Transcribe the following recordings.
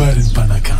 Biden Panaka.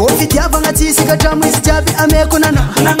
ôfidyabana tsisikatramoizy jaby amekonanoarazatkr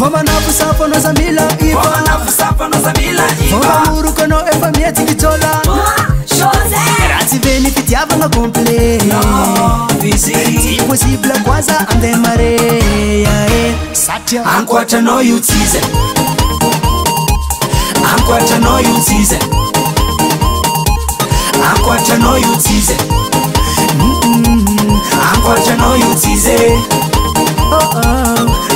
asaôaorokana efamiatykitolarayveny kiiavagna gompleyposiblekoaza andemareae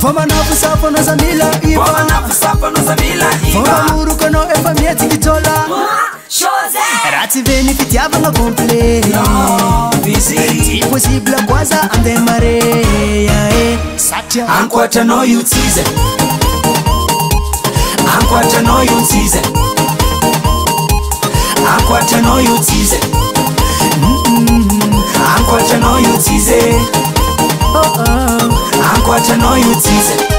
fomanavosapônozamiaoamorokana epamietykitolarasy veny pitiavana ompleiposiblekaza andemareae watch, I know you teasing.